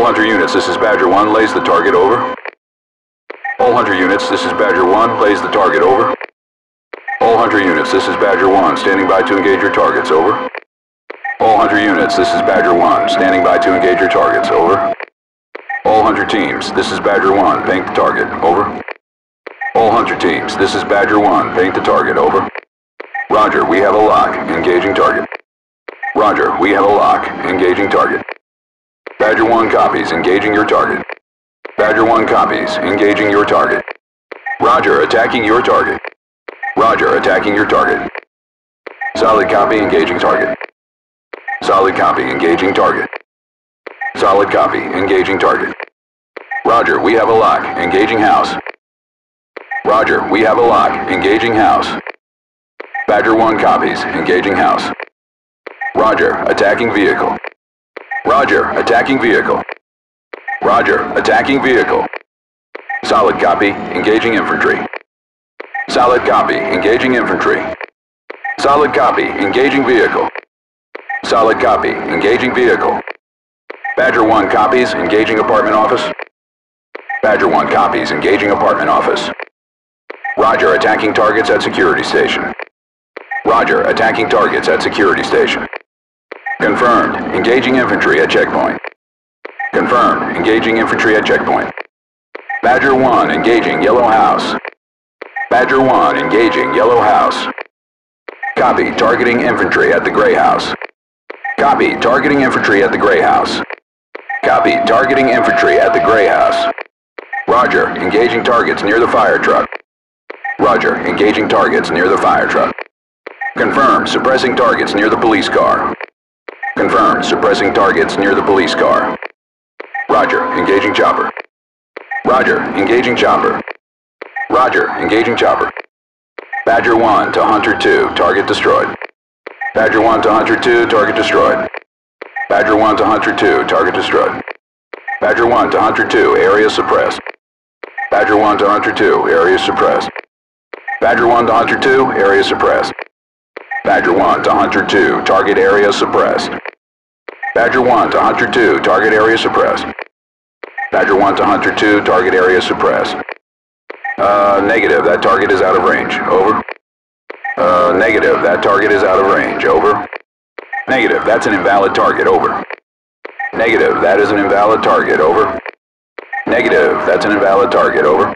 All Hunter units, this is Badger 1, lase the target over. All Hunter units, this is Badger 1, lase the target over. All Hunter units, this is Badger 1, standing by to engage your targets, over. All Hunter units, this is Badger 1, standing by to engage your targets, over. All Hunter teams, this is Badger 1, paint the target, over. All Hunter teams, this is Badger 1, paint the target, over. Roger, we have a lock, engaging target. Roger, we have a lock, engaging target. Badger 1 copies, engaging your target. Badger 1 copies, engaging your target. Roger, attacking your target. Roger, attacking your target. Solid copy, engaging target. Solid copy, engaging target. Solid copy, engaging target. Roger, we have a lock, engaging house. Roger, we have a lock, engaging house. Badger 1 copies, engaging house. Roger, attacking vehicle. Roger, attacking vehicle. Roger, attacking vehicle. Solid copy, engaging infantry. Solid copy, engaging infantry. Solid copy, engaging vehicle. Solid copy, engaging vehicle. Badger 1 copies, engaging apartment office. Badger 1 copies, engaging apartment office. Roger, attacking targets at security station. Roger, attacking targets at security station. Confirmed, engaging infantry at checkpoint. Confirmed, engaging infantry at checkpoint. Badger 1, engaging Yellow House. Badger 1, engaging Yellow House. Copy, targeting infantry at the Gray House. Copy, targeting infantry at the Gray House. Copy, targeting infantry at the Gray House. Roger, engaging targets near the fire truck. Roger, engaging targets near the fire truck. Confirm, suppressing targets near the police car. Confirm, suppressing targets near the police car. Roger, engaging chopper. Roger, engaging chopper. Roger, engaging chopper. Badger 1 to Hunter 2, target destroyed. Badger 1 to Hunter 2, target destroyed. Badger 1 to Hunter 2, target destroyed. Badger 1 to Hunter 2, area suppressed. Badger 1 to Hunter 2, area suppressed. Badger 1 to Hunter 2, area suppressed. Badger 1 to Hunter 2, target area suppressed. Badger 1 to Hunter 2, target area suppressed. Badger 1 to Hunter 2, target area suppressed. Uh, negative, that target is out of range. Over. Uh, negative, that target is out of range. Over. Negative, that's an invalid target. Over. Negative, that is an invalid target. Over. Negative, that's an invalid target. Over.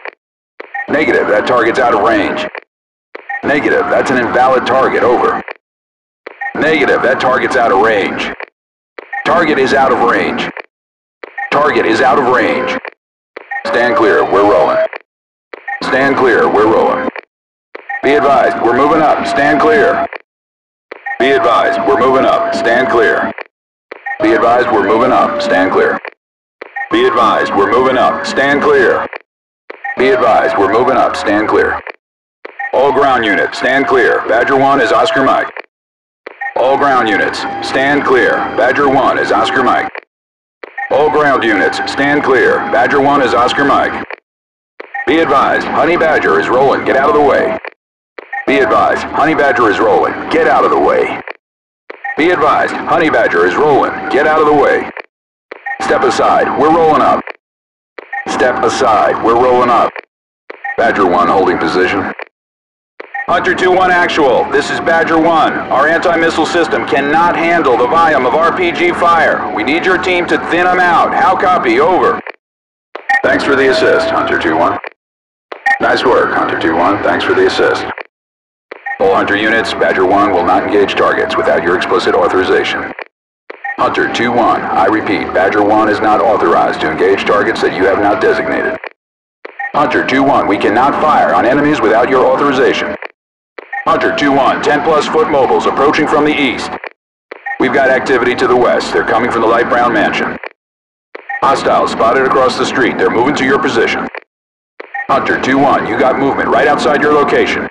Negative, that target's out of range. Negative, that's an invalid target. Over. Negative, that target's out of range. Target is out of range. Target is out of range. Stand clear, we're rolling. Stand clear, we're rolling. Be advised, we're moving up, stand clear. Be advised, we're moving up, stand clear. Be advised, we're moving up, stand clear. Be advised, we're moving up, stand clear. Be advised, we're moving up, stand clear. All ground units, stand clear. Badger 1 is Oscar Mike. All ground units, stand clear. Badger 1 is Oscar Mike. All ground units, stand clear. Badger 1 is Oscar Mike. Be advised, Honey Badger is rolling. Get out of the way. Be advised, Honey Badger is rolling. Get out of the way. Be advised, Honey Badger is rolling. Get out of the way. Step aside, we're rolling up. Step aside, we're rolling up. Badger 1 holding position. Hunter 2-1 actual, this is Badger 1. Our anti-missile system cannot handle the volume of RPG fire. We need your team to thin them out. How copy? Over. Thanks for the assist, Hunter 2-1. Nice work, Hunter 2-1. Thanks for the assist. All Hunter units, Badger 1 will not engage targets without your explicit authorization. Hunter 2-1, I repeat, Badger 1 is not authorized to engage targets that you have not designated. Hunter 2-1, we cannot fire on enemies without your authorization. Hunter 2-1, 10 plus foot mobiles approaching from the east. We've got activity to the west. They're coming from the light brown mansion. Hostiles spotted across the street. They're moving to your position. Hunter 2-1, you got movement right outside your location.